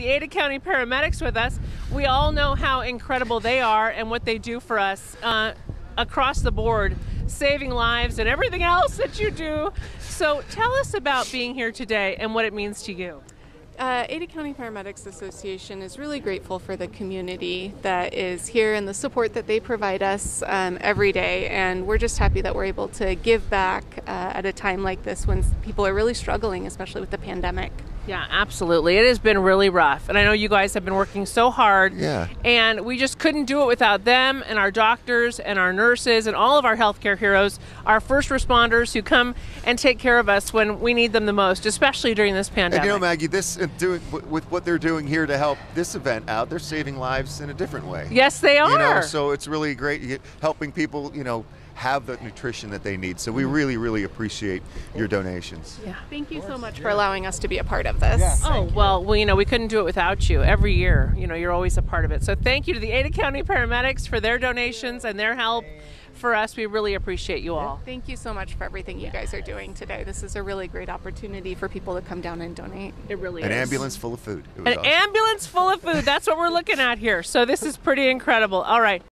the Ada County paramedics with us. We all know how incredible they are and what they do for us uh, across the board, saving lives and everything else that you do. So tell us about being here today and what it means to you. Uh, Ada County Paramedics Association is really grateful for the community that is here and the support that they provide us um, every day. And we're just happy that we're able to give back uh, at a time like this when people are really struggling, especially with the pandemic. Yeah, absolutely. It has been really rough. And I know you guys have been working so hard. Yeah. And we just couldn't do it without them and our doctors and our nurses and all of our healthcare heroes, our first responders who come and take care of us when we need them the most, especially during this pandemic. And you know, Maggie, this uh, doing with what they're doing here to help this event out, they're saving lives in a different way. yes, they are. You know, so it's really great helping people, you know, have the nutrition that they need. So we mm-hmm. really, really appreciate your donations. yeah. Thank you so much for allowing us to be a part of this. Oh, well, well, you know, we couldn't do it without you. Every year, you know, you're always a part of it. So thank you to the Ada County paramedics for their donations and their help for us. We really appreciate you all. Thank you so much for everything you guys are doing today. This is a really great opportunity for people to come down and donate. It really An is. An ambulance full of food. It was An awesome. ambulance full of food. That's what we're looking at here. So this is pretty incredible. All right.